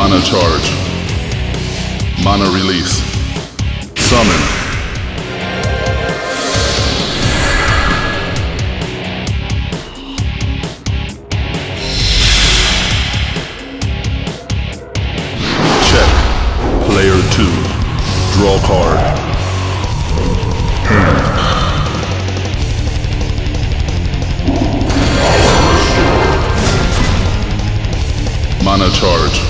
Mana charge. Mana release. Summon. Check. Player 2. Draw card. Hmm. Mana charge.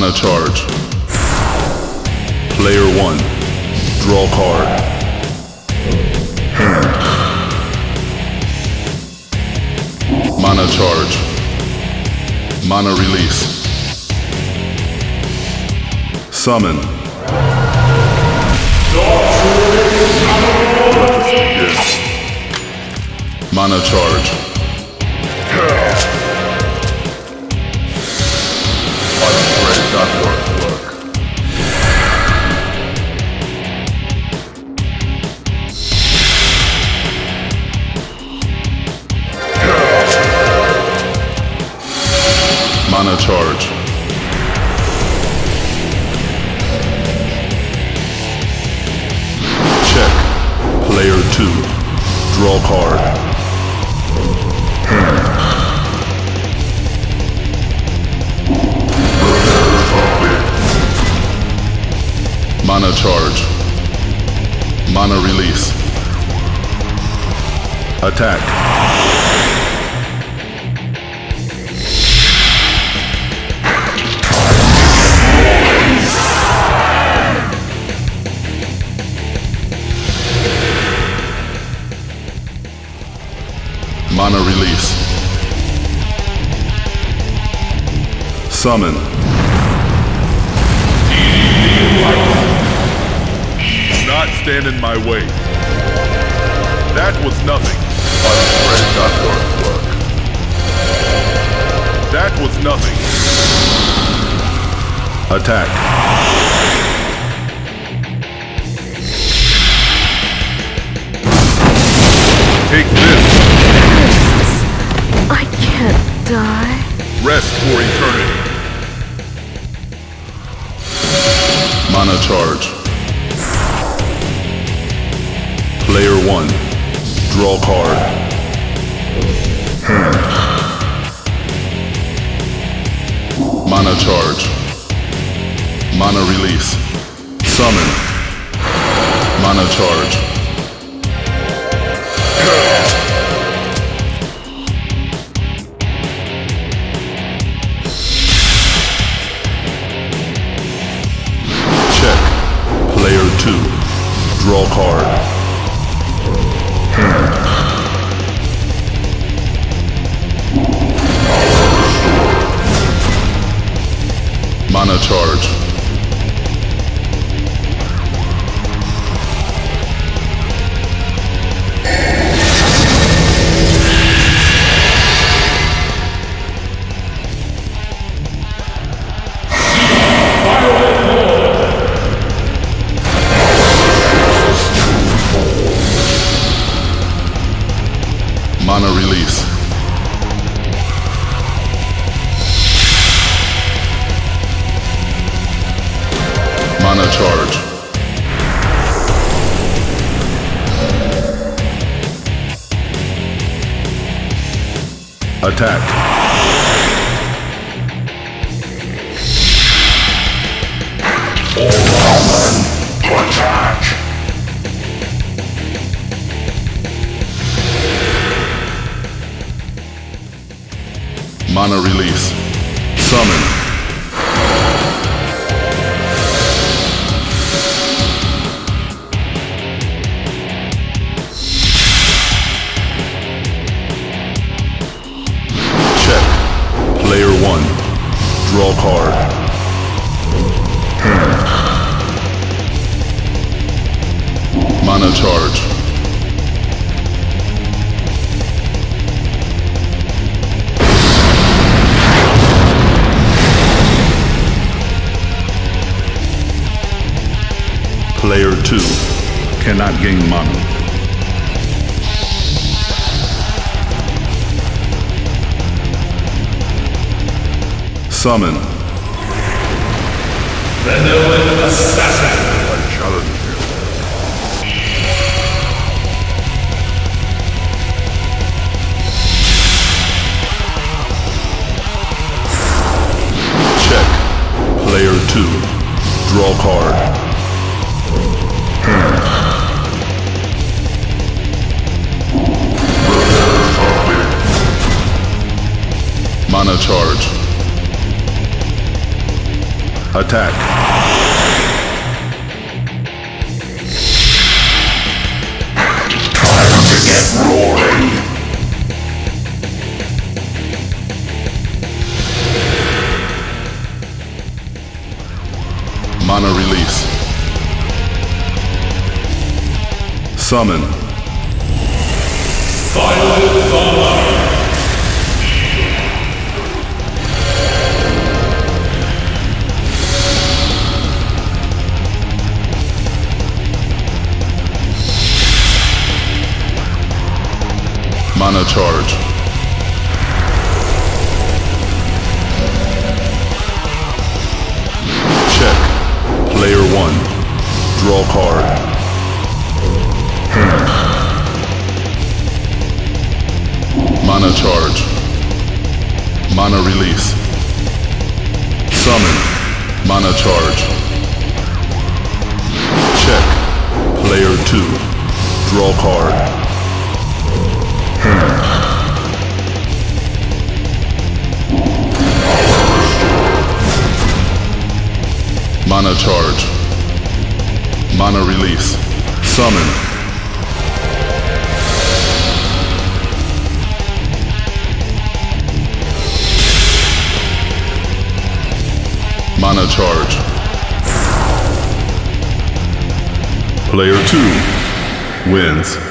Mana charge. Player 1. Draw card. Hand. Mana charge. Mana release. Summon. Yes. Mana charge. Mana charge. Check. Player 2. Draw card. Hand. Mana charge. Mana release. Attack. Mana release. Summon. Not stand in my way. That was nothing. Not work. That was nothing. Attack. Die. Rest for eternity. Mana charge. Player 1. Draw card. Hand. Mana charge. Mana release. Summon. Mana charge. Mana release. Mana charge. Attack! Mana release. Summon. Check. Player 1. Draw card. Hmm. Mana charge. Cannot gain mana. Summon. Vanillin Assassin. I challenge you. Check. Player 2. Draw card. Charge. Attack. Time to get rolling. Mana release. Summon. Mana charge. Check. Player 1. Draw card. Hand. Mana charge. Mana release. Summon. Mana charge. Check. Player 2. Draw card. Mana charge. Mana release. Summon. Mana charge. Player 2 wins.